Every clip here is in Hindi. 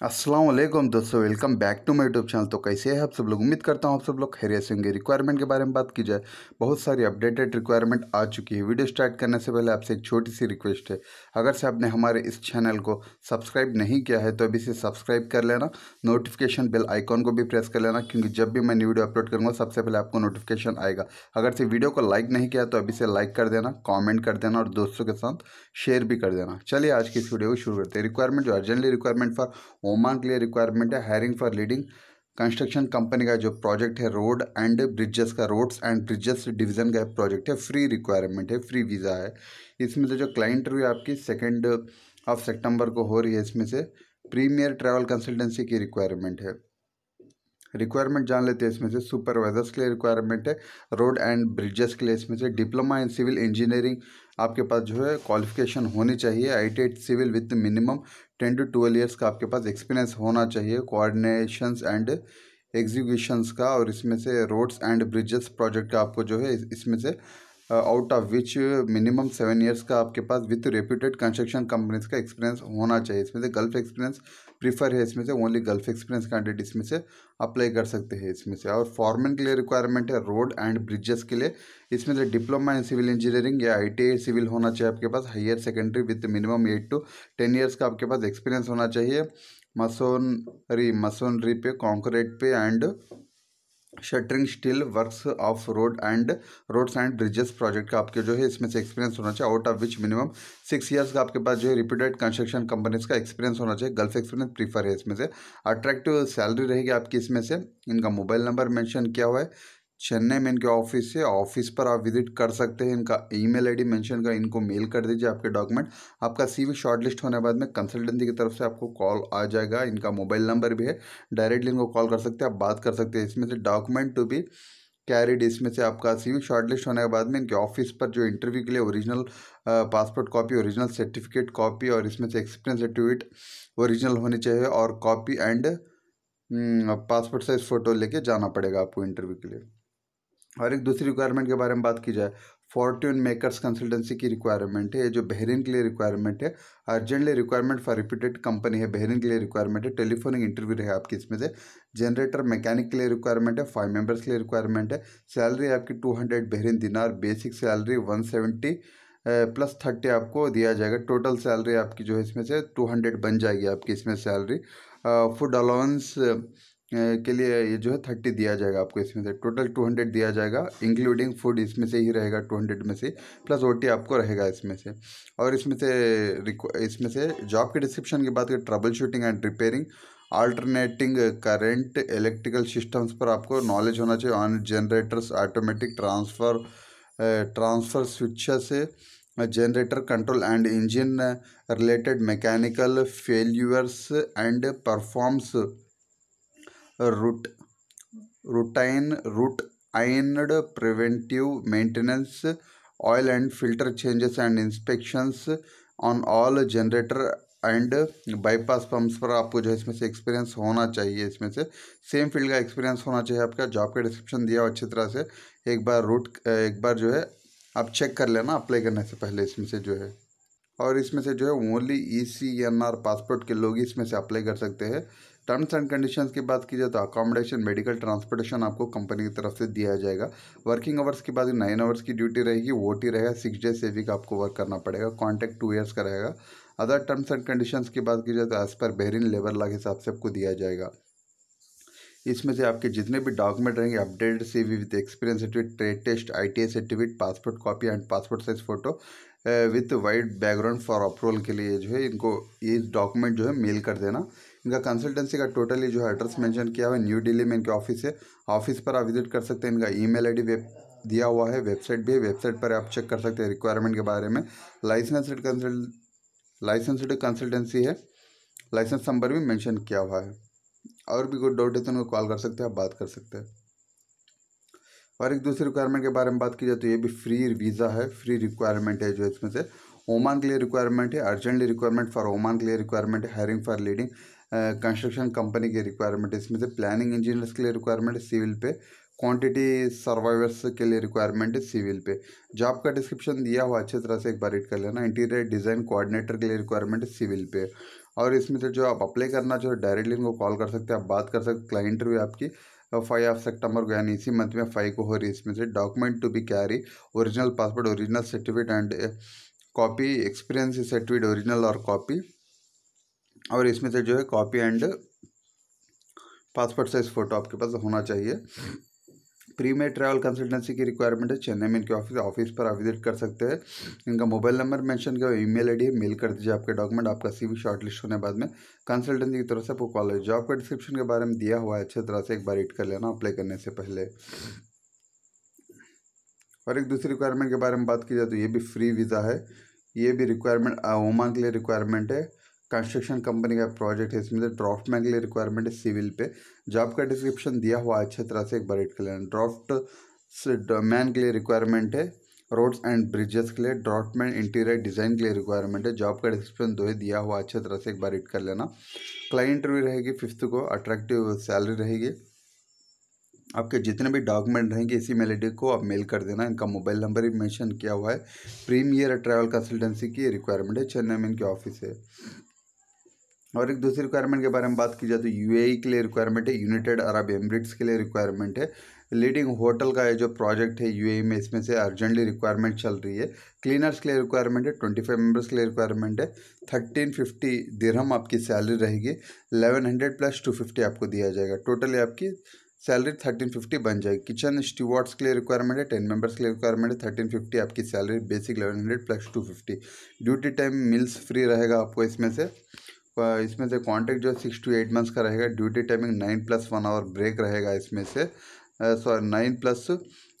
वालेकुम दोस्तों welcome back to my YouTube channel तो कैसे हैं आप सब लोग? उम्मीद करता हूँ आप सब लोग खैरियत से होंगे। रिक्वायरमेंट के बारे में बात की जाए, बहुत सारी अपडेटेड रिक्वायरमेंट आ चुकी है। वीडियो स्टार्ट करने से पहले आपसे एक छोटी सी रिक्वेस्ट है। अगर से आपने हमारे इस चैनल को सब्सक्राइब नहीं किया है तो अभी से सब्सक्राइब कर लेना। नोटिफिकेशन बेल आइकॉन को भी प्रेस कर लेना, क्योंकि जब भी मैं न्यू वीडियो अपलोड करूँगा, सबसे पहले आपको नोटिफिकेशन आएगा। अगर से वीडियो को लाइक नहीं किया तो अभी से लाइक कर देना कॉमेंट कर देना और दोस्तों के साथ शेयर भी कर देना। चलिए आज की इस वीडियो को शुरू करते हैं। रिक्वायरमेंट जो अर्जेंटली रिक्वायरमेंट फॉर ओमान के लिए रिक्वायरमेंट है hiring for leading construction company का जो प्रोजेक्ट है रोड एंड ब्रिजेस का रोड्स एंड ब्रिजेस डिवीज़न का प्रोजेक्ट है फ्री रिक्वायरमेंट है फ्री वीज़ा है। इसमें से जो क्लाइंट इंटरव्यू आपकी सेकेंड ऑफ़ सेप्टेम्बर को हो रही है, इसमें से प्रीमियर ट्रैवल कंसल्टेंसी की रिक्वायरमेंट है। रिक्वायरमेंट जान लेते हैं इसमें से सुपरवाइजर्स के लिए रिक्वायरमेंट है रोड एंड ब्रिजेस के लिए इसमें से डिप्लोमा इन सिविल इंजीनियरिंग आपके पास जो है क्वालिफिकेशन होनी चाहिए। I civil with minimum ten to twelve years का आपके पास एक्सपीरियंस होना चाहिए। कोऑर्डिनेशंस एंड एग्जीक्यूशंस का और इसमें से रोड्स एंड ब्रिजेस प्रोजेक्ट का आपको जो है इसमें से out of which minimum seven years का आपके पास विथ रेप्यूटेड कंस्ट्रक्शन कंपनीज़ का एक्सपीरियंस होना चाहिए। इसमें से गल्फ एक्सपीरियंस प्रीफर है इसमें से ओनली गल्फ एक्सपीरियंस कैंडिडेट इसमें से अप्लाई कर सकते हैं इसमें से। और फॉरमैन के लिए रिक्वायरमेंट है रोड एंड ब्रिजेस के लिए। इसमें से डिप्लोमा इन सिविल इंजीनियरिंग या आई सिविल होना चाहिए आपके पास। Higher secondary with minimum eight to ten years का आपके पास एक्सपीरियंस होना चाहिए। मसोनरी मसोनरी पे कॉन्क्रीट पे and shuttering steel works of road and roads and bridges project का आपके जो है, इसमें से एक्सपीरियंस होना चाहिए out of which minimum six years का आपके पास जो है रिपीटेड कंस्ट्रक्शन कंपनीज़ का एक्सपीरियंस होना चाहिए गल्फ एक्सपीरियंस प्रीफर है इसमें से। अट्रैक्टिव सैलरी रहेगी आपकी इसमें से। इनका मोबाइल नंबर मैंशन किया हुआ है। चेन्नई में इनके ऑफ़िस है, ऑफ़िस पर आप विज़िट कर सकते हैं। इनका ईमेल आईडी मेंशन कर, इनको मेल कर दीजिए आपके डॉक्यूमेंट। आपका सीवी शॉर्टलिस्ट होने के बाद में कंसल्टेंसी की तरफ़ से आपको कॉल आ जाएगा। इनका मोबाइल नंबर भी है। डायरेक्टली इनको कॉल कर सकते हैं, आप बात कर सकते हैं। इसमें से डॉक्यूमेंट टू बी कैरिड इसमें से आपका सी शॉर्टलिस्ट होने के बाद में इनके ऑफ़िस पर जो इंटरव्यू के लिए original passport copy original certificate copy और इसमें से एक्सपीरियंस सर्टिफिकेट ओरिजिनल होनी चाहिए और copy and passport size photo लेके जाना पड़ेगा आपको इंटरव्यू के लिए। और एक दूसरी रिक्वायरमेंट के बारे में बात की जाए फॉर्ट्यून मेकर्स कंसल्टेंसी की रिक्वायरमेंट है जो बहरीन के लिए रिक्वायरमेंट है urgently requirement for repeated company है, बहरीन के लिए रिक्वायरमेंट है टेलीफोनिक इंटरव्यू है आपकी इसमें से जनरेटर मैकेनिक के लिए रिक्वायरमेंट है फाइव मेंबर्स के लिए रिक्वायरमेंट है सैलरी आपकी two hundred Bahrain dinar basic salary one seventy plus thirty आपको दिया जाएगा टोटल सैलरी आपकी जो है इसमें से टू हंड्रेड बन जाएगी आपकी इसमें सैलरी फ़ूड अलाउंस के लिए ये जो है थर्टी दिया जाएगा आपको इसमें से। टोटल टू हंड्रेड दिया जाएगा, इंक्लूडिंग फ़ूड इसमें से ही रहेगा टू हंड्रेड में से, प्लस ओटी आपको रहेगा इसमें से। और इसमें से इसमें से जॉब के डिस्क्रिप्शन की बात करें troubleshooting and repairing, alternating current, electrical systems पर आपको नॉलेज होना चाहिए, on generators, automatic transfer transfer switches generator control and engine related mechanical failures and performs. Root root routine preventive maintenance oil and filter changes and inspections on all generator and bypass pumps पर आपको जो है इसमें से एक्सपीरियंस होना चाहिए। इसमें से सेम फ़ील्ड का एक्सपीरियंस होना चाहिए। आपका जॉब का डिस्क्रिप्शन दिया हो अच्छी तरह से। एक बार रूट, एक बार जो है आप चेक कर लेना अप्लाई करने से पहले इसमें से जो है। और इसमें से जो है only E C N R passport के लोग इसमें से अप्लाई कर सकते हैं। टर्म्स एंड कंडीशंस की बात की जाए तो अकोमोडेशन मेडिकल ट्रांसपोर्टेशन आपको कंपनी की तरफ़ से दिया जाएगा। वर्किंग आवर्स की बात नाइन आवर्स की ड्यूटी रहेगी वो टी रहेगा सिक्स डेज़ से वीक आपको वर्क करना पड़ेगा कॉन्टैक्ट टू ईयर्स का रहेगा। अदर टर्म्स एंड कंडीशंस की बात की जाए तो as per Bahrain labour law के हिसाब से आपको दिया जाएगा। इसमें से आपके जितने भी डॉक्यूमेंट रहेंगे updated C V with experience certificate trade test I T certificate passport copy and passport size photo with white background for approval के लिए जो है, इनको ये डॉक्यूमेंट जो है मेल कर देना। इनका कंसल्टेंसी का टोटली जो है एड्रेस मेंशन किया हुआ है न्यू दिल्ली में इनके ऑफ़िस है। ऑफ़िस पर आप विज़िट कर सकते हैं, इनका ईमेल आईडी वेब दिया हुआ है वेबसाइट भी है वेबसाइट पर आप चेक कर सकते हैं रिक्वायरमेंट के बारे में। लाइसेंसड कंसल्ट लाइसेंसड कंसल्टेंसी है। लाइसेंस नंबर भी मेंशन किया हुआ है। और भी कोई डाउट है तो उनको कॉल कर सकते हैं, आप बात कर सकते हैं। और एक दूसरी रिक्वायरमेंट के बारे में बात की जाए तो ये भी फ्री वीज़ा है फ्री रिक्वायरमेंट है जो इसमें से। ओमान के लिए रिक्वायरमेंट है अर्जेंटली रिक्वायरमेंट फॉर ओमान के लिए रिक्वायरमेंट है hiring for leading construction company की रिक्वायरमेंट इसमें से प्लानिंग इंजीनियर्स के लिए रिक्वायरमेंट सिविल पे। क्वांटिटी सर्वाइवर्स के लिए रिक्वायरमेंट है सिविल पे। जॉब का डिस्क्रिप्शन दिया हुआ, अच्छी तरह से एक बार रीड कर लेना। इंटीरियर डिज़ाइन कोऑर्डिनेटर के लिए रिक्वायरमेंट है सिविल पे। और इसमें से जो आप अप्लाई करना चाहो डायरेक्टली इनको कॉल कर सकते हैं। आप बात कर सकते क्लाइंट इंटरव्यू आपकी फाइव ऑफ़ सेप्टेम्बर को, यानी इसी मंथ में फाइव को हो रही है इसमें से। Document to be carry original passport original certificate and copy experience certificate original और कॉपी और इसमें से जो है copy and passport size photo आपके पास होना चाहिए। प्रीमियर ट्रैवल कंसल्टेंसी की रिक्वायरमेंट है। चेन्नई में इनके ऑफ़िस ऑफ़िस पर आप विज़िट कर सकते हैं। इनका मोबाइल नंबर मेंशन किया ईमेल आईडी मेल कर दीजिए आपके डॉक्यूमेंट आपका सीवी शॉर्टलिस्ट होने बाद में। कंसल्टेंसी की तरफ़ से आपको कॉलेज जॉब का डिस्क्रिप्शन के बारे में दिया हुआ है। अच्छे तरह से एक बार रीड कर लेना। अप्लाई करने से पहले। और एक दूसरी रिक्वायरमेंट के बारे में बात की जाए तो ये भी फ्री वीज़ा है। ये भी रिक्वायरमेंट ओमान के लिए रिक्वायरमेंट है। कंस्ट्रक्शन कंपनी का प्रोजेक्ट है, इसमें ड्राफ्ट मैन के लिए रिक्वायरमेंट है सिविल पे। जॉब का डिस्क्रिप्शन दिया हुआ अच्छे तरह से एक बार रीड कर लेना ड्राफ्ट मैन के लिए रिक्वायरमेंट है रोड्स एंड ब्रिजेस के लिए। ड्राफ्ट मैन इंटीरियर डिज़ाइन के लिए रिक्वायरमेंट है जॉब का डिस्क्रिप्शन दो ही दिया हुआ अच्छे तरह से एक बार रीड कर लेना। क्लाइंट इंटरव्यू रहेगी फिफ्थ को अट्रैक्टिव सैलरी रहेगी। आपके जितने भी डॉक्यूमेंट रहेंगे, इसी मेल आई को आप मेल कर देना। इनका मोबाइल नंबर भी मेंशन किया हुआ है। प्रीमियर ट्रैवल कंसल्टेंसी की रिक्वायरमेंट है, चेन्नई में इनके ऑफ़िस है। और एक दूसरी रिक्वायरमेंट के बारे में बात की जाए तो यूएई के लिए रिक्वायरमेंट है यूनाइटेड अरब एमरेट्स के लिए रिक्वायरमेंट है। लीडिंग होटल का ये जो प्रोजेक्ट है यूएई में, इसमें से अर्जेंटली रिक्वायरमेंट चल रही है। क्लीनर्स के लिए रिक्वायरमेंट है ट्वेंटी फाइव मेंबर्स के लिए रिक्वायरमेंट है। थर्टीन फिफ्टी दिरहम आपकी सैलरी रहेगी। Eleven hundred plus two fifty आपको दिया जाएगा। टोटली आपकी सैलरी थर्टीन फिफ्टी बन जाएगी। किचन स्टीवर्ड्स के लिए रिक्वायरमेंट है टेन मेंबर्स के लिए रिक्वायरमेंट है थर्टीन फिफ्टी आपकी salary basic eleven hundred plus two fifty duty time meals free रहेगा आपको इसमें से। इसमें से कॉन्ट्रैक्ट जो सिक्स टू एट मंथ्स का रहेगा। Duty timing nine plus one hour break रहेगा इसमें से। Sorry nine plus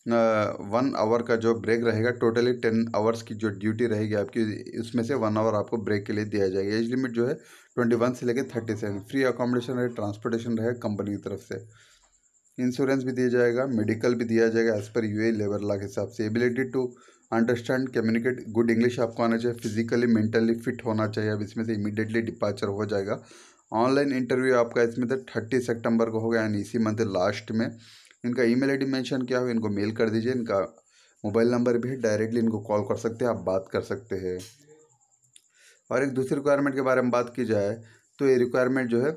one hour का जो ब्रेक रहेगा टोटली टेन आवर्स की जो ड्यूटी रहेगी आपकी, उसमें से वन आवर आपको ब्रेक के लिए दिया जाएगा। एज लिमिट जो है ट्वेंटी वन से लेकर थर्टी सेवन फ्री अकोमोडेशन रहे ट्रांसपोर्टेशन रहेगा कंपनी की तरफ़ से। इंश्योरेंस भी दिया जाएगा मेडिकल भी दिया जाएगा as per U a labour law के हिसाब से। Ability to understand communicate good English आपको आना चाहिए फिजिकली मेंटली फिट होना चाहिए। अब इसमें से इमीडिएटली डिपार्चर हो जाएगा। ऑनलाइन इंटरव्यू आपका इसमें से थर्टी सेप्टेम्बर को होगा, यानी इसी मंथ लास्ट में। इनका ईमेल आईडी मेंशन किया हो, इनको मेल कर दीजिए। इनका मोबाइल नंबर भी है डायरेक्टली इनको कॉल कर सकते हैं, आप बात कर सकते हैं। और एक दूसरी रिक्वायरमेंट के बारे में बात की जाए तो ये रिक्वायरमेंट जो है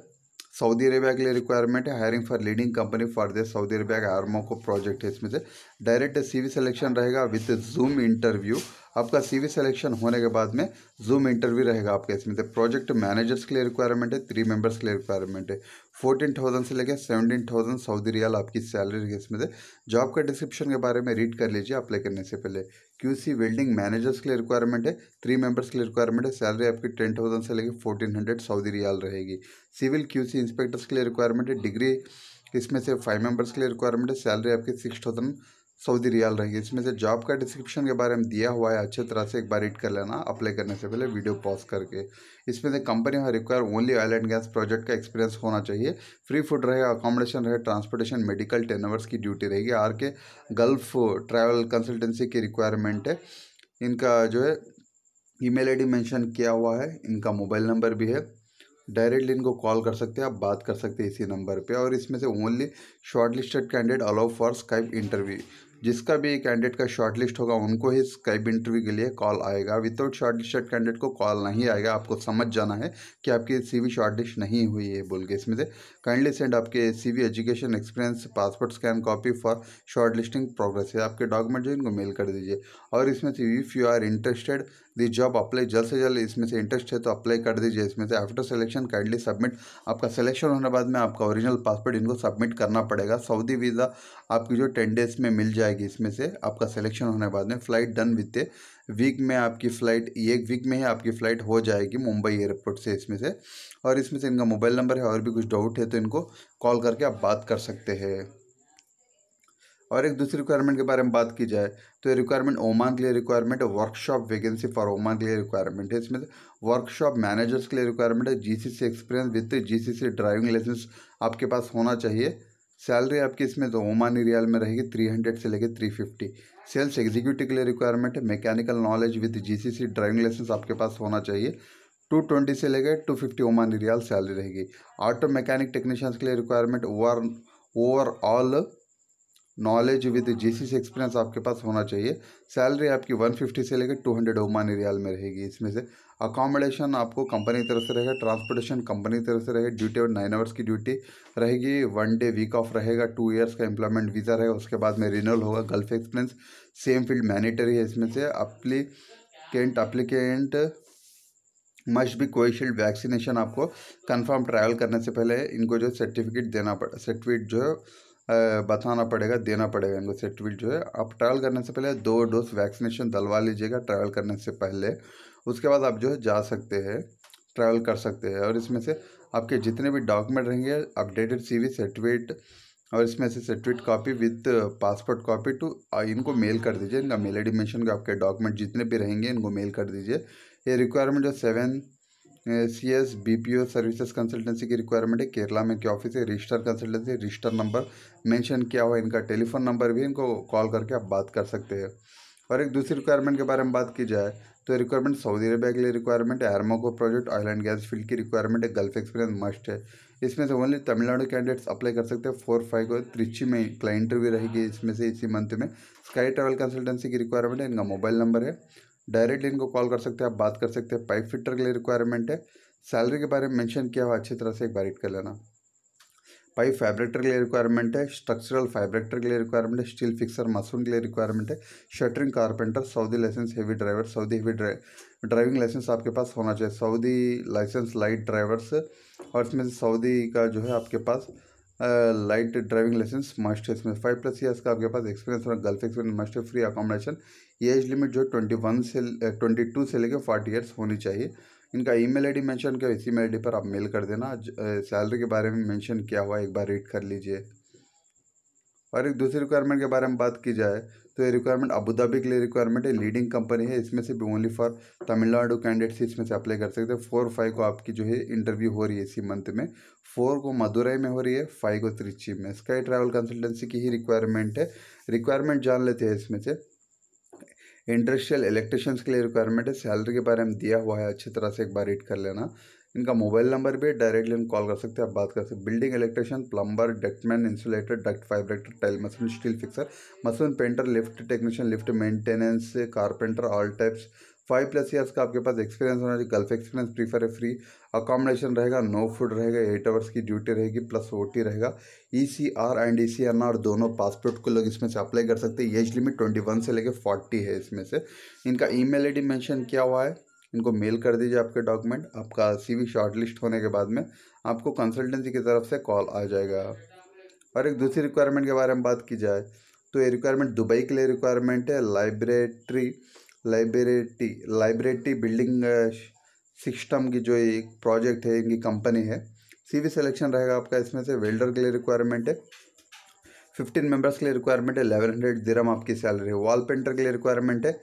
सऊदी अरेबिया के लिए रिक्वायरमेंट है hiring for leading company for this Saudi Arabia का आर्मोको प्रोजेक्ट है इसमें से। डायरेक्ट सीवी सिलेक्शन रहेगा विद जूम इंटरव्यू आपका सीवी सिलेक्शन होने के बाद में जूम इंटरव्यू रहेगा आपका इसमें से। प्रोजेक्ट मैनेजर्स के लिए रिक्वायरमेंट है थ्री मेंबर्स के लिए रिक्वायरमेंट है। फोर्टीन थाउज़ेंड से लेकर सेवनटीन थाउज़ेंड सऊदी रियाल आपकी सैलरी इसमें से। जॉब का डिस्क्रिप्शन के बारे में रीड कर लीजिए अप्लाई करने से पहले। क्यूसी वेल्डिंग मैनेजर्स के लिए रिक्वायरमेंट है थ्री मेंबर्स के लिए रिक्वायरमेंट है सैलरी आपकी टेन थाउज़ेंड से लेकर फोर्टीन हंड्रेड सऊदी रियाल रहेगी। सिविल क्यूसी इंस्पेक्टर्स के लिए रिक्वायरमेंट है डिग्री इसमें से फाइव मेंबर्स के लिए रिक्वायरमेंट है सैलरी आपकी सिक्स थाउज़ेंड सऊदी रियाल रहेगी इसमें से जॉब का डिस्क्रिप्शन के बारे में दिया हुआ है। अच्छे तरह से एक बार रीड कर लेना अप्लाई करने से पहले वीडियो पॉज करके। इसमें से कंपनी में require only oil and gas project का एक्सपीरियंस होना चाहिए। फ्री फ़ूड रहेगा अकोमोडेशन रहेगा ट्रांसपोर्टेशन मेडिकल टेन आवर्स की ड्यूटी रहेगी। R K Gulf travel consultancy की रिक्वायरमेंट है। इनका जो है ईमेल आईडी मेंशन किया हुआ है। इनका मोबाइल नंबर भी है। डायरेक्टली इनको कॉल कर सकते हैं। आप बात कर सकते हैं इसी नंबर पे। और इसमें से only shortlisted candidate allow for Skype interview जिसका भी कैंडिडेट का शॉर्ट लिस्ट होगा, उनको ही स्काइप इंटरव्यू के लिए कॉल आएगा। विदाउट शॉर्ट लिस्टेड कैंडिडेट को कॉल नहीं आएगा। आपको समझ जाना है कि आपकी सी शॉर्ट लिस्ट नहीं हुई है, बोल के इसमें से। काइंडली सेंड आपके C education experience passport scan copy for shortlisting progress है। आपके डॉक्यूमेंट जो इनको मेल कर दीजिए। और इसमें से if you are interested the job apply जल्द से जल्द इसमें से इंटरेस्ट है तो अप्लाई कर दीजिए। इसमें से आफ्टर सिलेक्शन काइंडली सबमिट आपका सिलेक्शन होने बाद में आपका ओरिजिनल पासपोर्ट इनको सबमिट करना पड़ेगा। सऊदी वीज़ा आपकी जो टेन डेज़ में मिल जाएगी इसमें से आपका सिलेक्शन होने बाद में। Flight done with a week में आपकी फ़्लाइट एक वीक में ही आपकी फ़्लाइट हो जाएगी मुंबई एयरपोर्ट से इसमें से। और इसमें से इनका मोबाइल नंबर है, और भी कुछ डाउट है तो इनको कॉल करके आप बात कर सकते हैं। और एक दूसरी रिक्वायरमेंट के बारे में बात की जाए तो ये रिक्वायरमेंट ओमान के लिए रिक्वायरमेंट है वर्कशॉप वैकेंसी फॉर ओमान के लिए रिक्वायरमेंट है। इसमें वर्कशॉप मैनेजर्स के लिए रिक्वायरमेंट है GCC experience with GCC driving licence आपके पास होना चाहिए। सैलरी आपकी इसमें तो ओमानी रियाल में रहेगी थ्री हंड्रेड से लेकर थ्री फिफ्टी सेल्स एग्जीक्यूटिव के लिए रिक्वायरमेंट है mechanical knowledge with GCC driving licence आपके पास होना चाहिए। टू ट्वेंटी से लेकर two fifty Omani rial salary रहेगी। ऑटो मैकेनिक टेक्नीशियंस के लिए requirement over overall knowledge with GCC experience आपके पास होना चाहिए। सैलरी आपकी 150 से लेकर 200 ओमानी रियाल में रहेगी इसमें से। अकोमोडेशन आपको कंपनी की तरफ़ से रहेगा ट्रांसपोर्टेशन कंपनी की तरफ़ से रहेगा ड्यूटी और नाइन आवर्स की ड्यूटी रहेगी। वन डे वीक ऑफ़ रहेगा टू इयर्स का एम्प्लॉयमेंट वीज़ा रहेगा, उसके बाद में रिनल होगा Gulf experience same field mandatory है इसमें से। अप्लीकेंट अप्लीकेंट मस्ट भी कोविशील्ड वैक्सीनेशन आपको कंफर्म ट्रायल करने से पहले इनको जो सर्टिफिकेट देना पड़ सर्टिफिकेट जो है बताना पड़ेगा, देना पड़ेगा इनको सर्टिफिकेट जो है। आप ट्रैवल करने से पहले दो डोज वैक्सीनेशन दलवा लीजिएगा ट्रैवल करने से पहले। उसके बाद आप जो है जा सकते हैं ट्रैवल कर सकते हैं और इसमें से आपके जितने भी डॉक्यूमेंट रहेंगे अपडेटेड सी वी सर्टिफिकेट और इसमें से certificate copy with passport copy to इनको मेल कर दीजिए। इनका मेल आई डी मेंशन का आपके डॉक्यूमेंट जितने भी रहेंगे, इनको मेल कर दीजिए। ये रिक्वायरमेंट जो seven C S B P O services consultancy की रिक्वायरमेंट है। केरला में क्या ऑफ़िस है? Register consultancy register number mention किया हुआ है इनका टेलीफोन नंबर भी। इनको कॉल करके आप बात कर सकते हैं। और एक दूसरी रिक्वायरमेंट के बारे में बात की जाए तो रिक्वायरमेंट सऊदी अरबिया के लिए रिक्वायरमेंट है। Aramco project oil and gas field की रिक्वायरमेंट है। गल्फ एक्सपीरियंस मस्ट है। इसमें से ओनली तमिलनाडु कैंडिडेट्स अप्लाई कर सकते हैं। फोर फाइव को त्रिची में क्लाइंट भी रहेगी इसमें से इसी मंथ में। स्काई ट्रैवल कंसल्टेंसी की रिक्वायरमेंट है। इनका मोबाइल नंबर है। डायरेक्टली इनको कॉल कर सकते हैं, आप बात कर सकते हैं। पाइप फिटर के लिए रिक्वायरमेंट है। सैलरी के बारे में मेंशन किया हुआ, अच्छी तरह से एक बार रीड कर लेना। पाइप फैब्रेक्टर के लिए रिक्वायरमेंट है, स्ट्रक्चरल फैब्रेक्टर के लिए रिक्वायरमेंट है, स्टील फिक्सर मसून के लिए रिक्वायरमेंट है। Shuttering carpenter, Saudi licence heavy driver Saudi heavy driving licence आपके पास होना चाहिए। सऊदी लाइसेंस लाइट ड्राइवर्स और इसमें से सऊदी का जो है आपके पास लाइट ड्राइविंग लाइसेंस मस्ट है। इसमें फाइव प्लस ईयर्स का आपके पास एक्सपीरियंस होना गल्फ एक्सपीरियंस मस्ट है। फ्री अकोमोडेशन एज लिमिट जो ट्वेंटी वन से ट्वेंटी टू से लेकर फोर्टी ईयर्स होनी चाहिए। इनका ईमेल आईडी मेंशन किया इसी मेल आईडी पर आप मेल कर देना। सैलरी के बारे में मेंशन किया हुआ एक बार रीड कर लीजिए। और एक दूसरी रिक्वायरमेंट के बारे में बात की जाए तो ये रिक्वायरमेंट अबू धाबी के लिए रिक्वायरमेंट है। लीडिंग कंपनी है, इसमें से भी ओनली फॉर तमिलनाडु कैंडिडेट्स इसमें से अप्लाई कर सकते हैं। फोर फाइव को आपकी जो है इंटरव्यू हो रही है इसी मंथ में। फोर को मदुरई में हो रही है, फाइव को त्रिची में। स्काई ट्रैवल कंसल्टेंसी की ही रिक्वायरमेंट है। रिक्वायरमेंट जान लेते हैं इसमें से। इंडस्ट्रियल इलेक्ट्रिशियंस के लिए रिक्वायरमेंट है। सैलरी के बारे में दिया हुआ है। अच्छी तरह से एक बार रीड कर लेना। इनका मोबाइल नंबर भी डायरेक्टली हम कॉल कर सकते हैं। आप बात कर सकते हैं। Building electrician plumber ductman insulator duct fabricator tile machine steel fixer machine painter lift technician lift maintenance carpenter all types five plus years का आपके पास एक्सपीरियंस होना चाहिए। गल्फ एक्सपीरियंस प्रीफर है। फ्री अकोमोडेशन रहेगा नो फ़ूड रहेगा एट आवर्स की ड्यूटी रहेगी प्लस ओ रहेगा। E C R and E C R दोनों पासपोर्ट को लोग इसमें से अप्लाई कर सकते हैं। एज लिमिट ट्वेंटी वन से लेकर फोर्टी है इसमें से। इनका email I D mention किया हुआ है। इनको मेल कर दीजिए आपके डॉक्यूमेंट आपका सी वी शॉर्टलिस्ट होने के बाद में आपको कंसल्टेंसी की तरफ़ से कॉल आ जाएगा। और एक दूसरी रिक्वायरमेंट के बारे में बात की जाए तो ये रिक्वायरमेंट दुबई के लिए रिक्वायरमेंट है। लाइब्रेटरी लाइब्रेटी लाइब्रेटी बिल्डिंग सिस्टम की जो एक प्रोजेक्ट है, इनकी कंपनी है। सीवी सिलेक्शन रहेगा आपका, इसमें से वेल्डर के लिए रिक्वायरमेंट है। फिफ्टीन मेंबर्स के लिए रिक्वायरमेंट है एलेवन हंड्रेड दिरम आपकी सैलरी है। वॉल पेंटर के लिए रिक्वायरमेंट है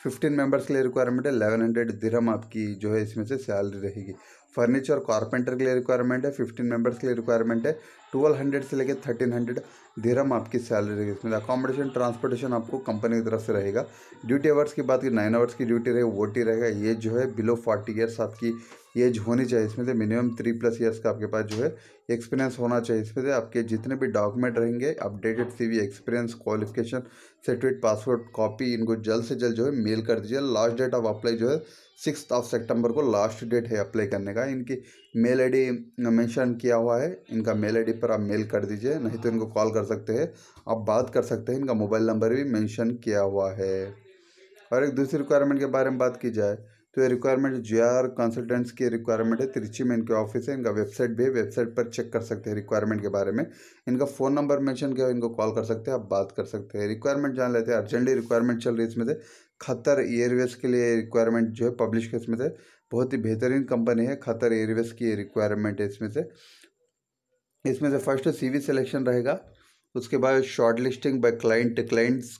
फिफ्टीन मेंबर्स के लिए रिक्वायरमेंट है एलेवन हंड्रेड दिरम आपकी जो है, इसमें से सैलरी रहेगी। फर्नीचर कारपेंटर के लिए रिक्वायरमेंट है फिफ्टीन मेंबर्स के लिए रिक्वायरमेंट है ट्वेल्व हंड्रेड से लेकर थर्टीन हंड्रेड दिरम आपकी सैलरी रहेगी। इसमें अकोमोडेशन ट्रांसपोर्टेशन आपको कंपनी की तरफ़ से रहेगा। ड्यूटी आवर्स की बात की नाइन आवर्स की ड्यूटी रहेगी, वो टी रहेगा। ये जो है बिलो फोर्टी ईयर्स आपकी एज होनी चाहिए। इसमें से मिनिमम थ्री प्लस ईयर्स का आपके पास जो है एक्सपीरियंस होना चाहिए। इसमें से आपके जितने भी डॉक्यूमेंट रहेंगे updated CV experience qualification certificate passport copy इनको जल्द से जल्द जो है मेल कर दीजिए। लास्ट डेट ऑफ़ अप्लाई जो है सिक्स ऑफ़ सेप्टेम्बर को लास्ट डेट है अप्लाई करने का। इनकी मेल आईडी मेंशन किया हुआ है। इनका मेल आईडी पर आप मेल कर दीजिए, नहीं तो इनको कॉल कर सकते हैं। आप बात कर सकते हैं, इनका मोबाइल नंबर भी मेंशन किया हुआ है। और एक दूसरी रिक्वायरमेंट के बारे में बात की जाए तो ये रिक्वायरमेंट जे आर कंसल्टेंट्स की रिक्वायरमेंट है। त्रिची में इनके ऑफ़िस है, इनका वेबसाइट भी है वेबसाइट पर चेक कर सकते हैं रिक्वायरमेंट के बारे में। इनका फ़ोन नंबर मेंशन किया इनको कॉल कर सकते हैं, आप बात कर सकते हैं। रिक्वायरमेंट जान लेते हैं अर्जेंटली रिक्वायरमेंट चल रही है इसमें से। खतर एयरवेज के लिए रिक्वायरमेंट जो है पब्लिश किया इसमें से बहुत ही बेहतरीन कंपनी है, खतर एयरवेज की रिक्वायरमेंट है इसमें से। इसमें से फ़र्स्ट सीवी सिलेक्शन रहेगा, उसके बाद short listing by client clients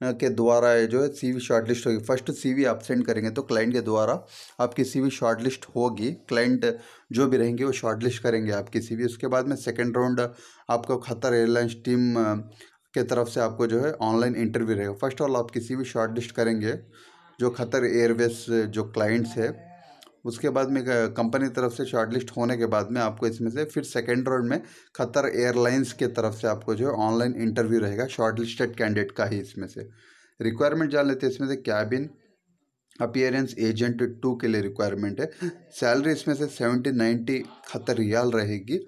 के द्वारा जो है सीवी शॉर्टलिस्ट होगी। फ़र्स्ट सीवी आप सेंड करेंगे तो क्लाइंट के द्वारा आपकी सीवी शॉर्टलिस्ट होगी। क्लाइंट जो भी रहेंगे वो शॉर्ट लिस्ट करेंगे आपकी सीवी उसके बाद में सेकेंड राउंड आपको खतर एयरलाइंस टीम के तरफ़ से आपको जो है ऑनलाइन इंटरव्यू रहेगा। फ़र्स्ट ऑल आप किसी भी शॉर्ट लिस्ट करेंगे, जो खतर एयरवेज जो क्लाइंट्स है, उसके बाद में कंपनी तरफ़ से शॉर्ट लिस्ट होने के बाद में आपको इसमें से फिर सेकेंड राउंड में खतर एयरलाइंस के तरफ़ से आपको जो है ऑनलाइन इंटरव्यू रहेगा शॉर्ट लिस्टेड कैंडिडेट का ही इसमें से। रिक्वायरमेंट जान लेते हैं, इसमें से कैबिन अपियरेंस एजेंट टू के लिए रिक्वायरमेंट है। सैलरी इसमें से सेवेंटी नाइन्टी खतर रियाल रहेगी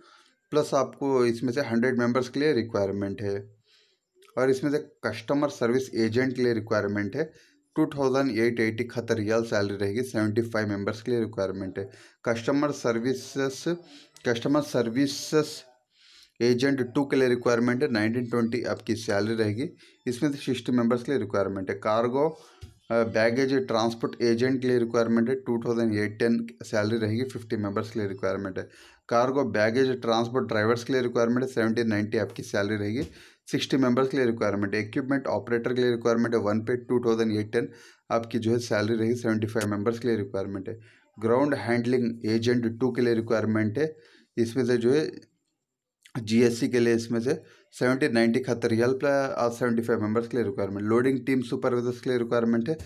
प्लस आपको इसमें से हंड्रेड मेंबर्स के लिए रिक्वायरमेंट है। और इसमें से कस्टमर सर्विस एजेंट के लिए रिक्वायरमेंट है। To thousand eight eighty Qatar rial salary रहेगी सेवेंटी फाइव मेंबर्स के लिए रिक्वायरमेंट है। Customer services customer services agent two के लिए रिक्वायरमेंट है नाइनटीन ट्वेंटी आपकी सैलरी रहेगी। इसमें से सिक्सटी मेंबर्स के लिए रिक्वायरमेंट है। कार्गो बैगेज ट्रांसपोर्ट एजेंट के लिए रिक्वायरमेंट है two thousand eight ten salary रहेगी फिफ्टी मेंबर्स के लिए रिक्वायरमेंट है। कार्गो बैगेज ट्रांसपोर्ट ड्राइवर्स के लिए रिक्वायरमेंट है सेवेंटी नाइन्टी आपकी सैलरी रहेगी। सिक्सटी मेंबर्स के लिए रिक्वायरमेंट है इक्विपमेंट ऑपरेटर के लिए रिक्वायरमेंट है वन पे टू थाउज़ेंड एट टेन आपकी जो है सैलरी रहेगी सेवेंटी फाइव मेंबर्स के लिए रिक्वायरमेंट है ग्राउंड हैंडलिंग एजेंट टू के लिए रिक्वायरमेंट है इसमें से जो है जीएससी के लिए इसमें से seventy ninety Qatar help seventy five members के लिए रिक्वायरमेंट लोडिंग टीम सुपरवाइजर्स के लिए रिक्वायरमेंट है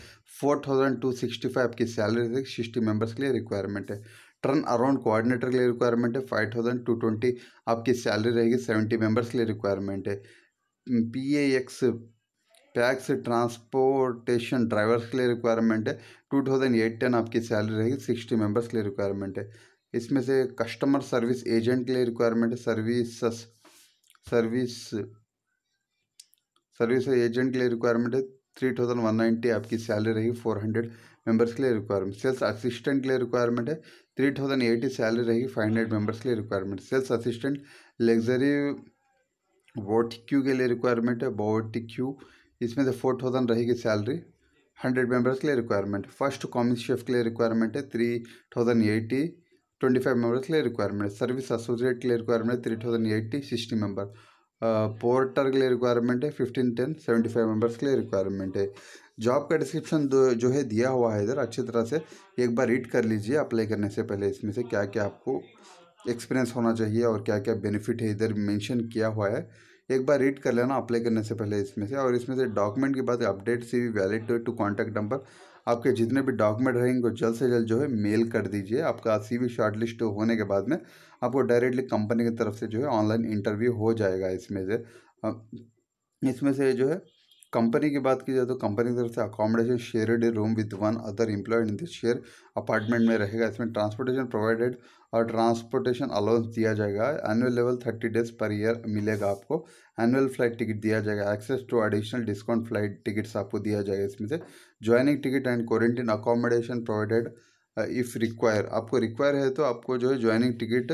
four thousand two sixty five आपकी सैलरी रहेगी सिक्सटी मेंबर्स के लिए रिक्वायरमेंट है टर्न अराउंड कोऑर्डिनेटर के लिए रिक्वायरमेंट है फाइव थाउज़ेंड टू ट्वेंटी आपकी सैलरी रहेगी सेवेंटी मेंबर्स के लिए रिक्वायरमेंट है P X pax transportation drivers के लिए रिक्वायरमेंट है। टू थाउज़ेंड एट टेन आपकी सैलरी रहेगी सिक्सटी मेंबर्स के लिए रिक्वायरमेंट है। इसमें से कस्टमर सर्विस एजेंट के लिए रिक्वायरमेंट है सर्विस सर्विस सर्विस एजेंट के लिए रिक्वायरमेंट है। थ्री थाउज़ेंड वन नाइन्टी आपकी सैलरी रहेगी फोर हंड्रेड मेंबर्स के लिए रिक्वायरमेंट सेल्स असिस्टेंट के लिए रिक्वायरमेंट है थ्री थाउज़ेंड एटी सैलरी रहेगी फाइव हंड्रेड मेंबर्स के लिए requirement sales assistant luxury boutique के लिए रिक्वायरमेंट है बोटिक्यू इसमें से फोर थाउज़ेंड रहेगी सैलरी हंड्रेड मेंबर्स के लिए रिक्वायरमेंट फ़र्स्ट कॉमन शेफ के लिए रिक्वायरमेंट है three thousand eighty twenty five members के लिए रिक्वायरमेंट सर्विस एसोसिएट के लिए रिक्वायरमेंट है three thousand eighty sixty member porter के लिए रिक्वायरमेंट है fifteen ten seventy five members के लिए रिक्वायरमेंट है। जॉब का डिस्क्रिप्शन जो है दिया हुआ है इधर, अच्छी तरह से एक बार रीड कर लीजिए अप्लाई करने से पहले इसमें से क्या क्या आपको एक्सपीरियंस होना चाहिए और क्या क्या बेनिफिट है इधर मेंशन किया हुआ है। एक बार रीड कर लेना अप्लाई करने से पहले इसमें से। और इसमें से डॉक्यूमेंट की बात update C V valid to contact number आपके जितने भी डॉक्यूमेंट रहेंगे जल्द से जल्द जो है मेल कर दीजिए। आपका सी वी शॉर्ट लिस्ट होने के बाद में आपको डायरेक्टली कंपनी की तरफ़ से जो है ऑनलाइन इंटरव्यू हो जाएगा इसमें से। इसमें से जो है कंपनी की बात की जाए तो कंपनी की तरफ़ से accommodation shared room with one other employed in this share apartment में रहेगा। इसमें ट्रांसपोर्टेशन प्रोवाइडेड और ट्रांसपोर्टेशन अलाउंस दिया जाएगा। Annual level thirty days per year मिलेगा आपको। एनुअल फ़्लाइट टिकट दिया जाएगा। Access to additional discount flight tickets आपको दिया जाएगा इसमें से। Joining ticket and quarantine accommodation provided if require आपको रिक्वायर है तो आपको जो है joining ticket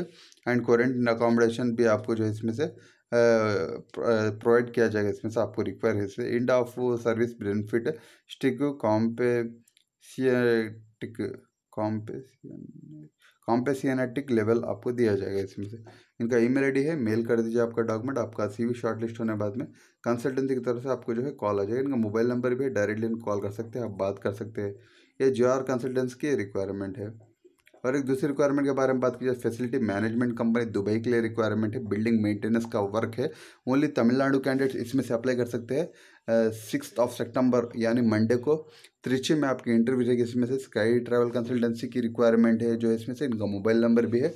and quarantine accommodation भी आपको जो है इसमें से प्रोवाइड किया जाएगा। इसमें से आपको रिक्वायर है इसमें end of service benefit stick कॉम्पेसियटिक कॉम्पेसियन कॉम्पेसियनेटिक level आपको दिया जाएगा इसमें से। इनका ईमेल आईडी है, मेल कर दीजिए आपका डॉक्यूमेंट, आपका सी सीवी शॉर्टलिस्ट होने बाद में। कंसल्टेंसी की तरफ़ से आपको जो है कॉल आ जाएगा। इनका मोबाइल नंबर भी है डायरेक्टली कॉल कर सकते हैं, आप बात कर सकते हैं। ये जो आर कंसल्टेंस की रिक्वायरमेंट है। और एक दूसरी रिक्वायरमेंट के बारे में बात की जाए फैसिलिटी मैनेजमेंट कंपनी दुबई के लिए रिक्वायरमेंट है बिल्डिंग मेंटेनेंस का वर्क है। ओनली तमिलनाडु कैंडिडेट्स इसमें से अप्लाई कर सकते हैं सिक्स ऑफ़ सितंबर यानी मंडे को। त्रिची में आपकी इंटरव्यू रहेगी इसमें से। स्काई ट्रैवल कंसल्टेंसी की रिक्वायरमेंट है जो इसमें से। इनका मोबाइल नंबर भी है।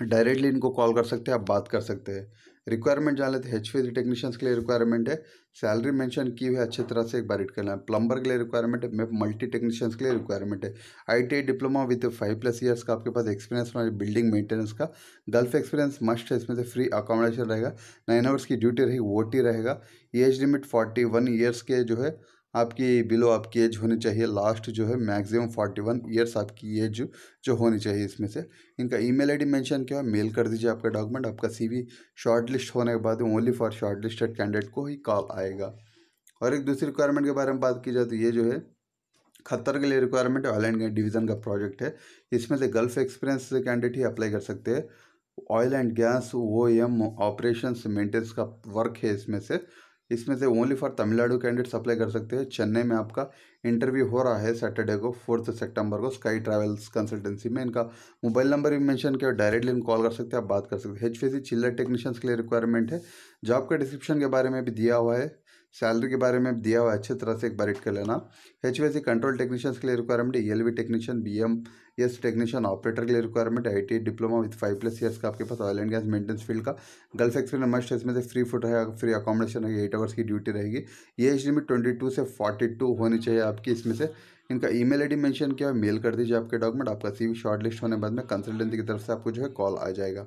डायरेक्टली इनको कॉल कर सकते हैं, आप बात कर सकते हैं। रिक्वायरमेंट जान लेते हैं। एच टेक्नीशियंस के लिए रिक्वायरमेंट है। सैलरी मेंशन की हुई है, अच्छी तरह से एक बार रीड करना है। प्लम्बर के लिए रिक्वायरमेंट है मल्टी टेक्नीशियंस के लिए रिक्वायरमेंट है। I diploma with five plus years का आपके पास एक्सपीरियंस होना बिल्डिंग मेंटेनेंस का। गल्फ एक्सपीरियंस मस्ट है, इसमें से फ्री अकोमोडेशन रहेगा। नाइन आवर्स की ड्यूटी रहेगी वो रहेगा। Age limit forty one years के जो है आपकी बिलो आपकी एज होनी चाहिए। लास्ट जो है मैक्सिमम फोर्टी वन ईयर्स आपकी एज जो होनी चाहिए इसमें से। इनका ईमेल आईडी मेंशन किया मेल कर दीजिए आपका डॉक्यूमेंट आपका सीवी शॉर्ट लिस्ट होने के बाद only for short listed candidate को ही कॉल आएगा। और एक दूसरी रिक्वायरमेंट के बारे में बात की जाए तो ये जो है खतर के लिए रिक्वायरमेंट ऑयल एंड डिवीज़न का प्रोजेक्ट है। इसमें से गल्फ एक्सपीरियंस कैंडिडेट ही अप्लाई कर सकते हैं। Oil and gas O M operation maintenance का वर्क है इसमें से। इसमें से only for Tamil Nadu candidates apply कर सकते हैं। चेन्नई में आपका इंटरव्यू हो रहा है सैटरडे को फोर्थ सितंबर को स्काई ट्रैवल्स कंसल्टेंसी में। इनका मोबाइल नंबर भी मैंशन किया डायरेक्टली कॉल कर सकते हैं, आप बात कर सकते हैं। एच चिल्लर टेक्नीशियंस के लिए रिक्वायरमेंट है। जॉब का डिस्क्रिप्शन के बारे में भी दिया हुआ है। सैलरी के बारे में दिया हुआ अच्छी तरह से एक बार रीड कर लेना। एच वी कंट्रोल टेक्नीशियंस के लिए रिक्वायरमेंट है L technician B M S technician operator के लिए रिक्वायरमेंट है I diploma with five plus years का आपके पास oil and gas maintenance field का। गल्फ एक्सपीरियंस मस्ट इसमें से फ्री फुट रहेगा फ्री अकोमोडेशन है एट आवर्स की ड्यूटी रहेगी। ये एज लिमिट ट्वेंटी टू से फोर्टी टू होनी चाहिए आपकी इसमें से। इनका ईमेल आईडी मेंशन किया मेल कर दीजिए आपके डॉक्यूमेंट आपका सीवी शॉर्ट लिस्ट होने बाद में कंसल्टेंसी की तरफ़ से आपको जो है कॉल आ जाएगा।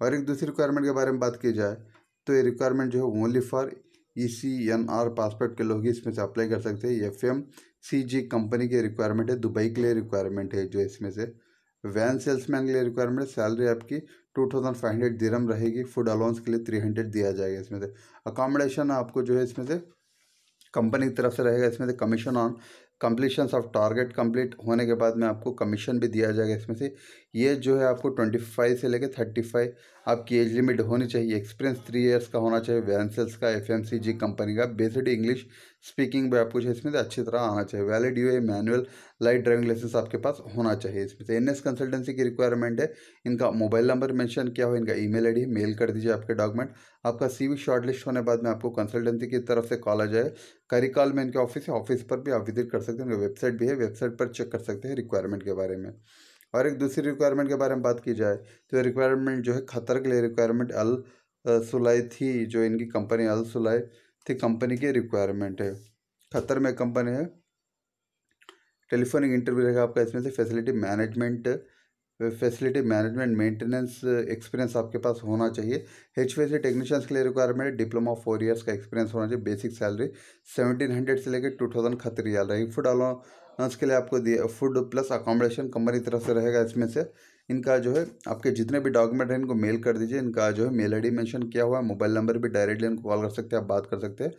और एक दूसरी रिक्वायरमेंट के बारे में बात की जाए तो ये रिक्वायरमेंट जो है only for E C N R passport के लोग इसमें से अप्लाई कर सकते हैं। F M C G company की रिक्वायरमेंट है दुबई के लिए रिक्वायरमेंट है जो इसमें से। वैन सेल्समैन के लिए रिक्वायरमेंट सैलरी आपकी टू थाउज़ेंड फाइव हंड्रेड दिरम रहेगी फ़ूड अलाउंस के लिए थ्री हंड्रेड दिया जाएगा इसमें से। अकोमोडेशन आपको जो है इसमें से कंपनी की तरफ़ से रहेगा, इसमें से commission on completion of target complete होने के बाद में आपको कमीशन भी दिया जाएगा इसमें से। ये जो है आपको ट्वेंटी फाइव से लेकर थर्टी फाइव आपकी एज लिमिट होनी चाहिए। एक्सपीरियंस थ्री ईयर्स का होना चाहिए। वैंसल्स का F M C G company का बेसिड इंग्लिश स्पीकिंग भी आपको इसमें से अच्छी तरह आना चाहिए। Valid U A manual light driving licence आपके पास होना चाहिए इसमें से। एन एस कंसल्टेंसी की रिक्वायरमेंट है, इनका मोबाइल नंबर मेंशन किया हो, इनका ईमेल आईडी, मेल कर दीजिए आपके डॉक्यूमेंट। आपका सीवी शॉर्टलिस्ट होने बाद में आपको कंसल्टेंसी की तरफ़ से कॉल आ जाए। करिकॉल में इनके ऑफ़िस है, ऑफ़िस पर भी आप विज़िट कर सकते हैं वेबसाइट भी है, वेबसाइट पर चेक कर सकते हैं रिक्वायरमेंट के बारे में। और एक दूसरी रिक्वायरमेंट के बारे में बात की जाए तो ये रिक्वायरमेंट जो है खतर के लिए रिक्वायरमेंट अल सुलाई थी, जो इनकी कंपनी अल सुलाई थी कंपनी की रिक्वायरमेंट है। खतर में कंपनी है। टेलीफोनिक इंटरव्यू रहेगा आपका, इसमें से facility management facility management maintenance experience आपके पास होना चाहिए। एच वी टेक्नीशियंस के लिए रिक्वायरमेंट है डिप्लोमा फोर इयर्स का एक्सपीरियंस होना चाहिए बेसिक सैलरी सेवनटीन हंड्रेड से लेकर टू थाउज़ेंड खतरी रियाल रहेगी फ़ूड अलाउंस के लिए आपको दिए फ़ूड प्लस अकोमोडेशन कंपनी तरफ़ से रहेगा इसमें से। इनका जो है, आपके जितने भी डॉक्यूमेंट हैं, इनको मेल कर दीजिए। इनका जो है, मेल आईडी मेंशन किया हुआ है। मोबाइल नंबर भी डायरेक्टली इनको कॉल कर सकते हैं, आप बात कर सकते हैं।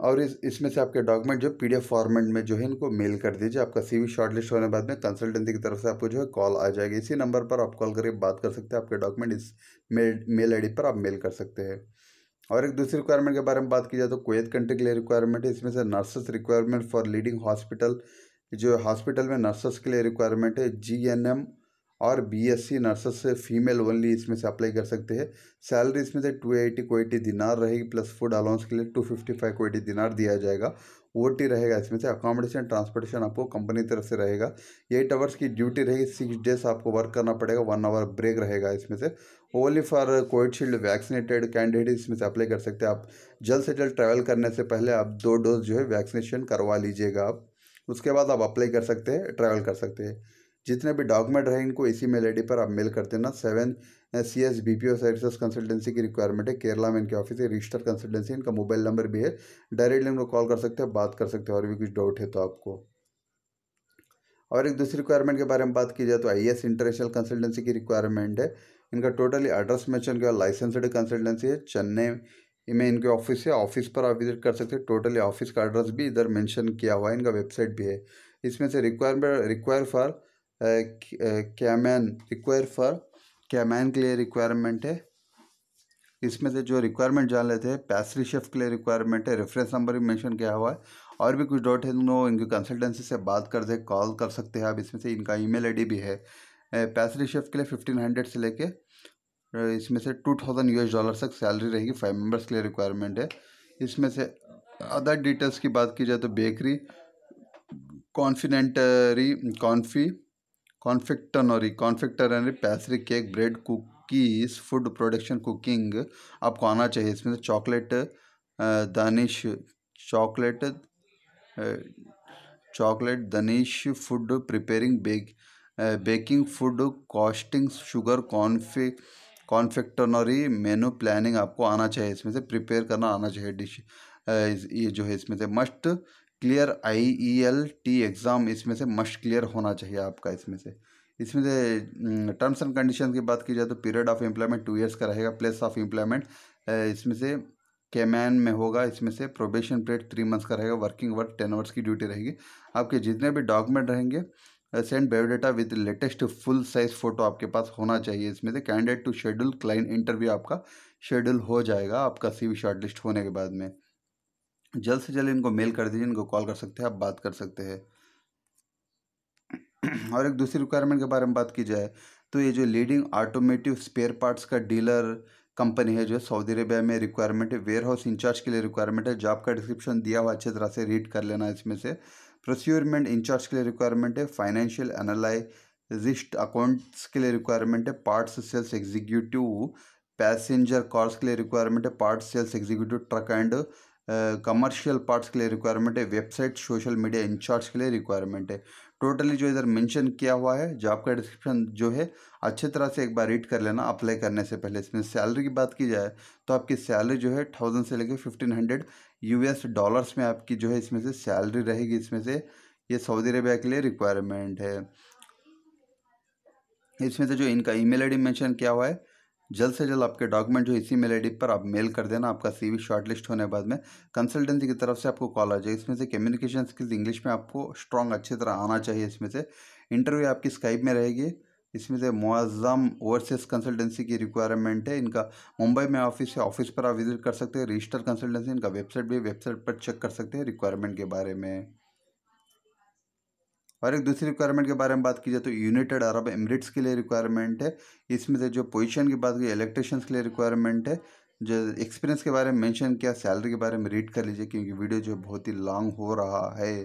और इस, इसमें से आपके डॉक्यूमेंट जो पीडीएफ फॉर्मेट में जो है, इनको मेल कर दीजिए। आपका सी सीवी शॉर्टलिस्ट होने बाद में कंसल्टेंसी की तरफ़ से आपको जो है, कॉल आ जाएगी। इसी नंबर पर आप कॉल करके बात कर सकते हैं। आपके डॉक्यूमेंट इस मेल मेल आईडी पर आप मेल कर सकते हैं। और एक दूसरी रिक्वायरमेंट के बारे में बात की जाए तो कोयत कंट्री के लिए रिक्वायरमेंट है। इसमें से nurses requirement for leading hospital जो हॉस्पिटल में नर्सेस के लिए रिक्वायरमेंट है। जी एन एम और बीएससी नर्सेस से फीमेल ओनली इसमें से अप्लाई कर सकते हैं। सैलरी इसमें से टू एटी कोटी दिनार रहेगी प्लस फ़ूड अलाउंस के लिए टू फिफ्टी फाइव कोटी दिनार दिया जाएगा। ओ टी रहेगा इसमें से अकोमोडेशन ट्रांसपोर्टेशन आपको कंपनी तरफ़ से रहेगा। एट आवर्स की ड्यूटी रहेगी सिक्स डेज़ आपको वर्क करना पड़ेगा वन आवर ब्रेक रहेगा इसमें से। Only for Covishield vaccinated candidate इसमें से अप्लाई कर सकते हैं आप। जल्द से जल्द ट्रैवल करने से पहले आप दो डोज जो है वैक्सीनेशन करवा लीजिएगा आप। उसके बाद आप अप्लाई कर सकते हैं ट्रैवल कर सकते हैं। जितने भी डॉक्यूमेंट रहे इनको इसी मेल आईडी पर आप मेल कर देना। Seven C S B P O services consultancy की रिक्वायरमेंट है। केरला में इनके ऑफ़िस है। रजिस्टर कंसल्टेंसी इनका मोबाइल नंबर भी है। डायरेक्टली इनको कॉल कर सकते हैं, बात कर सकते हैं। और भी कुछ डाउट है तो आपको। और एक दूसरी रिक्वायरमेंट के बारे में बात की जाए तो आई एस इंटरनेशनल कंसल्टेंसी की रिक्वायरमेंट है। इनका टोटली एड्रेस मेंशन किया। लाइसेंसड कंसल्टेंसी है। चेन्नई में इनके ऑफ़िस है। ऑफ़िस पर आप विज़िट कर सकते हैं। टोटली ऑफ़िस का एड्रेस भी इधर मेंशन किया हुआ है। इनका वेबसाइट भी है। इसमें से requirement require for Cayman require for Cayman के लिए रिक्वायरमेंट है। इसमें से जो रिक्वायरमेंट जान लेते हैं पैसरी शेफ के लिए रिक्वायरमेंट है रेफरेंस नंबर भी मेंशन किया हुआ है। और भी कुछ डॉट है तो इनकी कंसल्टेंसी से बात कर दे कॉल कर सकते हैं आप, इसमें से इनका ईमेल आईडी भी है। पैसरी शेफ के लिए फिफ्टीन हंड्रेड से लेके इसमें से टू थाउज़ेंड यू डॉलर तक सैलरी रहेगी फाइव मेंबर्स के लिए रिक्वायरमेंट है। इसमें से अदर डिटेल्स की बात की जाए तो bakery कॉन्फिडेंटरी कॉन्फी confectionery confectionery pastry cake, bread cookies, food production cooking आपको आना चाहिए। इसमें से chocolate danish chocolate chocolate, danish food preparing, bake baking food, costing, sugar, कॉन्फे, confectionery, menu planning आपको आना चाहिए। इसमें से प्रिपेयर करना आना चाहिए डिश ये जो है इसमें से must clear I E L T exam इसमें से मस्ट क्लियर होना चाहिए आपका इसमें से। इसमें से टर्म्स एंड कंडीशन की बात की जाए तो period of employment two years का रहेगा प्लेस ऑफ़ एम्प्लॉयमेंट इसमें से कैमैन में होगा, इसमें से प्रोबेशन पीरियड थ्री मंथ्स का रहेगा वर्किंग वर्क टेन आवर्स की ड्यूटी रहेगी। आपके जितने भी डॉक्यूमेंट रहेंगे send biodata with latest full size photo आपके पास होना चाहिए। इसमें से candidate to schedule client interview आपका शेड्यूल हो जाएगा, आपका सी वी शॉर्टलिस्ट होने के बाद में। जल्द से जल्द इनको मेल कर दीजिए, इनको कॉल कर सकते हैं, आप बात कर सकते हैं। और एक दूसरी रिक्वायरमेंट के बारे में बात की जाए तो ये जो लीडिंग ऑटोमेटिव स्पेयर पार्ट्स का डीलर कंपनी है, जो सऊदी अरेबिया में रिक्वायरमेंट है वेयर हाउस इंचार्ज के लिए रिक्वायरमेंट है जॉब का डिस्क्रिप्शन दिया हुआ अच्छे तरह से रीड कर लेना इसमें से। प्रोस्योरमेंट इंचार्ज के लिए रिक्वायरमेंट है फाइनेंशियल एनालाइजिस्ट अकाउंट्स के लिए रिक्वायरमेंट है parts sales executive passenger cars के लिए रिक्वायरमेंट है parts sales executive truck and commercial parts के लिए रिक्वायरमेंट है वेबसाइट सोशल मीडिया इंचार्ज के लिए रिक्वायरमेंट है। टोटली जो इधर मेंशन किया हुआ है जॉब का डिस्क्रिप्शन जो है, अच्छे तरह से एक बार रीड कर लेना अप्लाई करने से पहले। इसमें सैलरी की बात की जाए तो आपकी सैलरी जो है थाउज़ेंड से लेकर फिफ्टीन हंड्रेड यूएस डॉलर्स में आपकी जो है, इसमें से सैलरी रहेगी। इसमें से ये सऊदी अरेबिया के लिए रिक्वायरमेंट है। इसमें से जो इनका ईमेल आईडी मेंशन किया हुआ है जल्द से जल्द आपके डॉक्यूमेंट जो इसी मेल आईडी पर आप मेल कर देना, आपका सीवी शॉर्टलिस्ट होने बाद में। कंसल्टेंसी की तरफ़ से आपको कॉल आ जाए इसमें से कम्युनिकेशन स्किल्स इंग्लिश में आपको स्ट्रॉन्ग अच्छी तरह आना चाहिए इसमें से। इंटरव्यू आपकी स्काइप में रहेगी। इसमें से मुआज़म ओवरसीज कंसल्टेंसी की रिक्वायरमेंट है। इनका मुंबई में ऑफ़िस है। ऑफ़िस पर आप विज़िट कर सकते हैं। रजिस्टर कंसल्टेंसी इनका वेबसाइट भी वेबसाइट पर चेक कर सकते हैं रिक्वायरमेंट के बारे में। और एक दूसरी रिक्वायरमेंट के बारे में बात की जाए तो यूनाइटेड अरब एमरेट्स के लिए रिक्वायरमेंट है। इसमें से जो पोजीशन की बात की इलेक्ट्रिशियंस के लिए रिक्वायरमेंट है। जो एक्सपीरियंस के बारे में मेंशन किया सैलरी के बारे में रीड कर लीजिए, क्योंकि वीडियो जो बहुत ही लॉन्ग हो रहा है।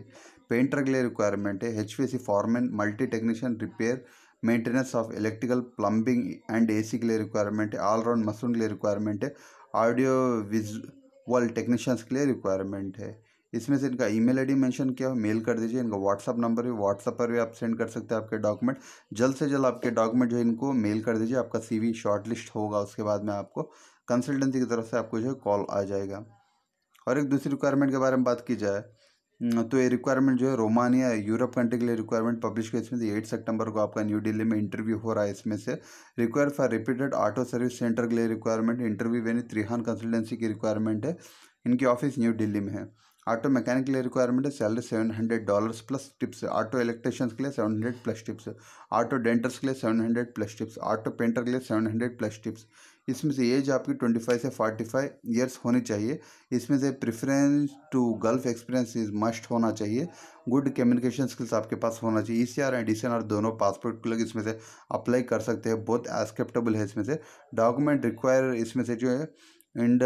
पेंटर के लिए रिक्वायरमेंट है। H foreman multi technician repair maintenance of electrical plumbing and AC के लिए रिक्वायरमेंट है। ऑलराउंड मशरूम के लिए रिक्वायरमेंट है। ऑडियो विजुअल टेक्नीशियंस के लिए रिक्वायरमेंट है। इसमें से इनका ईमेल आईडी मेंशन किया हो, मेल कर दीजिए, इनका व्हाट्सअप नंबर भी व्हाट्सअप पर भी आप सेंड कर सकते हैं आपके डॉक्यूमेंट। जल्द से जल्द आपके डॉक्यूमेंट जो है, इनको मेल कर दीजिए, आपका सीवी शॉर्टलिस्ट होगा, उसके बाद में आपको कंसल्टेंसी की तरफ़ से आपको जो है कॉल आ जाएगा। और एक दूसरी रिक्वायरमेंट के बारे में बात की जाए तो ये रिक्वायरमेंट जो है, रोमानिया, यूरोप कंट्री के लिए रिक्वायरमेंट पब्लिश किया इसमें एट सितंबर को आपका न्यू दिल्ली में इंटरव्यू हो रहा है, इसमें से require for repeated auto service centre के लिए रिक्वायरमेंट इंटरव्यू यानी त्रिहान कंसल्टेंसी की रिक्वायरमेंट है, इनकी ऑफ़िस न्यू दिल्ली में है। ऑटो मैकेनिक के लिए रिक्वायरमेंट है salary seven hundred dollars plus tips auto electricians के लिए seven hundred plus tips auto denters के लिए seven hundred plus tips auto painter के लिए सेवन हंड्रेड प्लस टिप्स इसमें से एज आपकी ट्वेंटी फाइव से फोर्टी फाइव ईयर्स होनी चाहिए। इसमें से preference to gulf experience is must होना चाहिए। गुड कम्युनिकेशन स्किल्स आपके पास होना चाहिए। E C R and D C R दोनों पासपोर्ट लोग इसमें से अप्लाई कर सकते हैं। बहुत एक्सेप्टेबल है इसमें से। डॉक्यूमेंट रिक्वायर इसमें से जो है एंड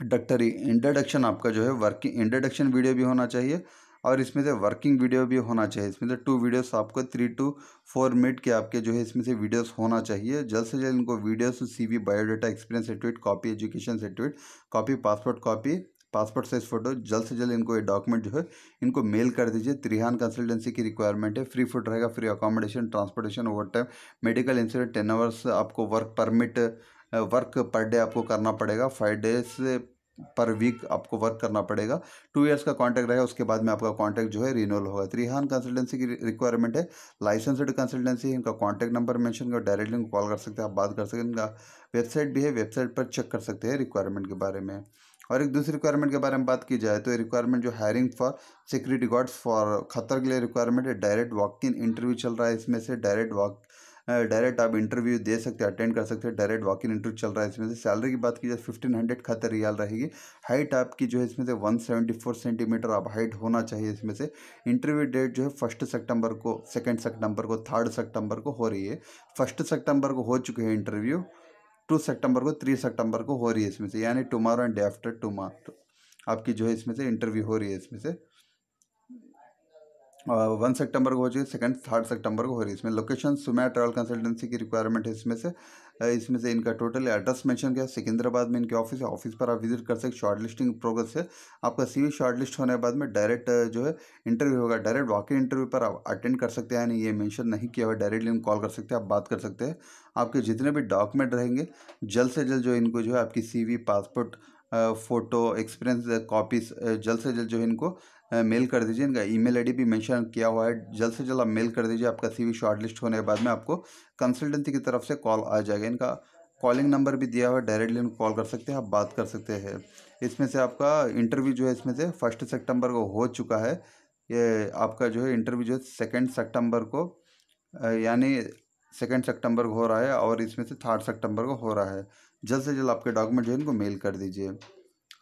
डक्टरी, इंट्रोडक्शन आपका जो है वर्किंग, इंट्रोडक्शन वीडियो भी होना चाहिए और इसमें से वर्किंग वीडियो भी होना चाहिए। इसमें से टू वीडियोस आपको थ्री टू फोर मिनट के आपके जो है इसमें से वीडियोस होना चाहिए। जल्द से जल्द इनको videos CV biodata experience certificate copy education certificate copy passport copy passport size photo जल्द से जल्द इनको ये डॉक्यूमेंट जो है इनको मेल कर दीजिए। त्रिहान कंसल्टेंसी की रिक्वायरमेंट है। फ्री फ़ूड रहेगा free accommodation transportation overtime medical insurance ten hours आपको work permit work per day आपको करना पड़ेगा फाइव डेज़ पर वीक आपको वर्क करना पड़ेगा। टू इयर्स का कॉन्ट्रैक्ट रहेगा, उसके बाद में आपका कॉन्ट्रैक्ट जो है रिन्यूअल होगा। त्रिहान कंसल्टेंसी की रिक्वायरमेंट है। लाइसेंसड कंसल्टेंसी इनका कॉन्टैक्ट नंबर मेंशन कर डायरेक्टली इनको कॉल कर सकते हैं, आप बात कर सकते हैं। इनका वेबसाइट भी है वेबसाइट पर चेक कर सकते हैं रिक्वायरमेंट के बारे में। और एक दूसरी रिक्वायरमेंट के बारे में बात की जाए तो रिक्वायरमेंट जो hiring for security guards for Qatar के लिए रिक्वायरमेंट है। डायरेक्ट वॉक इन इंटरव्यू चल रहा है, इसमें से डायरेक्ट वॉक डायरेक्ट आप इंटरव्यू दे सकते हैं अटेंड कर सकते हैं डायरेक्ट वॉक इन इंटरव्यू चल रहा है इसमें से। सैलरी की बात की जाए फिफ्टीन हंड्रेड खतर रियाल रहेगी। हाइट आपकी जो है इसमें से वन सेवेंटी फोर सेंटीमीटर आप हाइट होना चाहिए इसमें से। इंटरव्यू डेट जो है फ़र्स्ट सेप्टेम्बर को सेकेंड सेप्टेम्बर को थर्ड सेप्टेम्बर को हो रही है। फ़र्स्ट सेप्टेम्बर को हो चुके हैं इंटरव्यू टू सेप्टेम्बर को थ्री सेप्टेम्बर को हो रही है इसमें से। यानी tomorrow and day after tomorrow आपकी जो है इसमें से इंटरव्यू हो रही है इसमें से। वन सितंबर को हो चुकी सेकेंड थर्ड सितंबर को हो रही है। इसमें लोकेशन सुमैया ट्रैवल कंसल्टेंसी की रिक्वायरमेंट है इसमें से। इसमें से इनका टोटल एड्रेस मेंशन किया। सिकंदराबाद में इनके ऑफ़िस है ऑफ़िस पर आप विज़िट कर सकते शॉर्ट लिस्टिंग प्रोग्रेस है। आपका सी शॉर्ट लिस्ट होने के बाद में डायरेक्ट जो है इंटरव्यू होगा। डायरेक्ट वॉक इंटरव्यू पर आप अटेंड कर सकते हैं। यानी ये मेंशन नहीं किया हुआ डायरेक्टली कॉल कर सकते हैं, आप बात कर सकते हैं। आपके जितने भी डॉक्यूमेंट रहेंगे, जल्द से जल्द जो इनको जो है, आपकी CV passport photo experience copies जल्द से जल्द जो है इनको मेल कर दीजिए। इनका ईमेल आईडी भी मेंशन किया हुआ है। जल्द से जल्द आप मेल कर दीजिए। आपका सीवी शॉर्टलिस्ट होने के बाद में आपको कंसल्टेंसी की तरफ़ से कॉल आ जाएगा। इनका कॉलिंग नंबर भी दिया हुआ है। डायरेक्टली इनको कॉल कर सकते हैं। आप बात कर सकते हैं। इसमें से आपका इंटरव्यू जो है, इसमें से फ़र्स्ट सेप्टेम्बर को हो चुका है। ये आपका जो है इंटरव्यू जो है सेकेंड सेप्टेम्बर को यानी सेकेंड सेप्टेम्बर को हो रहा है और इसमें से थर्ड सेप्टेम्बर को हो रहा है। जल्द से जल्द आपके डॉक्यूमेंट जो है, इनको मेल कर दीजिए।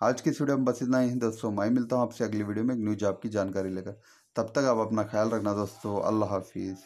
आज की इस वीडियो में बस इतना ही। दोस्तों, मैं मिलता हूँ आपसे अगली वीडियो में एक न्यू जॉब की जानकारी लेकर। तब तक आप अपना ख्याल रखना दोस्तों। अल्लाह हाफिज़।